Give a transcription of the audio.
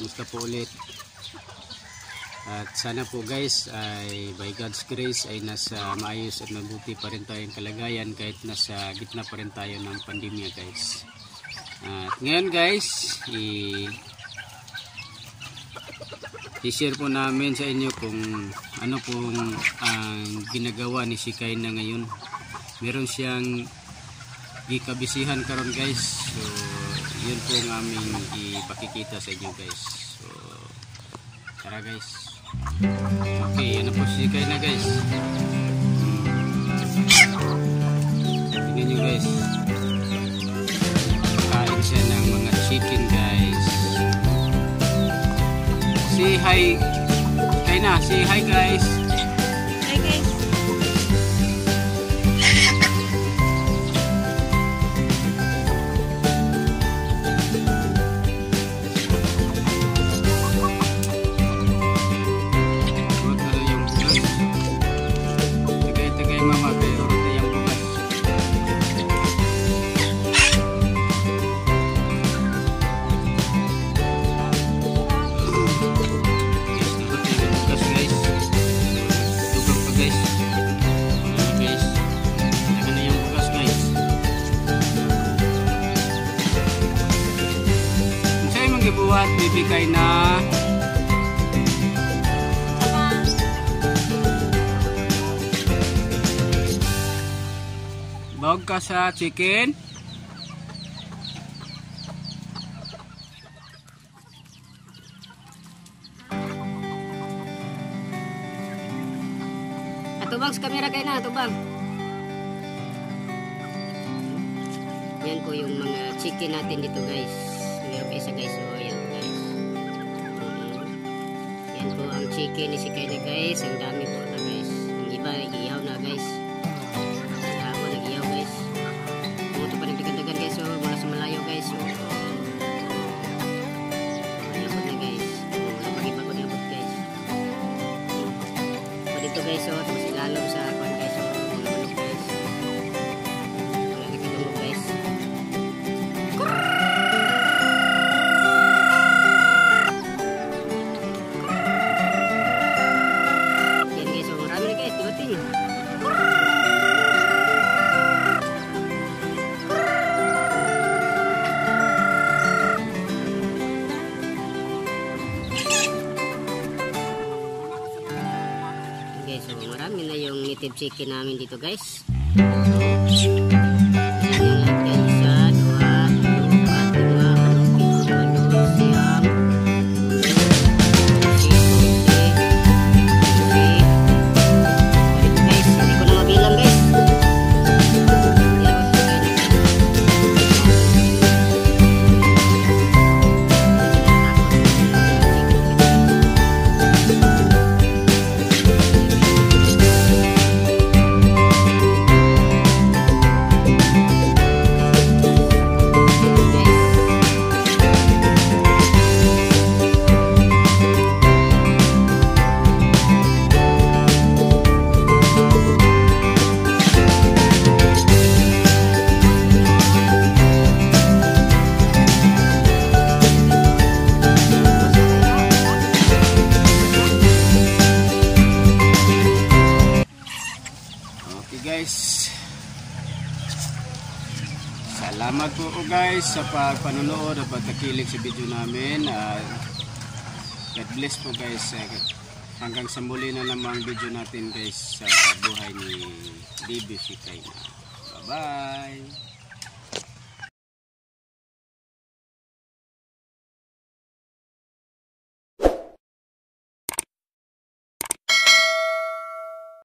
Musta po ulit. At sana po guys ay by God's grace ay nasa maayos at mabuti pa rin tayong kalagayan kahit nasa gitna pa rin tayo ng pandemya guys. At ngayon guys, i i-share po namin sa inyo kung ano pong ang ginagawa ni si Kaina ngayon. Meron siyang gikabisihan karon guys. So, yun po ang aming ipakikita sa inyo guys. So, tara guys. Okay, yan na po si Kaina guys. Hmm. Tingnan nyo guys. Kain siya ng mga chicken guys. Say hi. Kaina, say hi guys. Tagay-tagay mama pero na yung bukas. Guys, nakatay yung bukas guys. Lugag pa guys. Ayan guys. Taga na yung bukas guys. Kung sa'yo mong gibuhat, Bawag ka sa chicken. Atubang sa camera kayo na, atubang. Yan po yung mga chicken natin dito guys. Meron isa guys. So, yan guys. Yan po ang chicken ni si Kayla guys. Ang dami po So, guys, so marami na yung native chicken namin dito guys. Salamat po guys sa pagpanonood at pagkakilig sa video namin. Ah, God bless po guys. Ah, hanggang sa muli na namang video natin guys sa buhay ni Baby Shikay. Bye bye.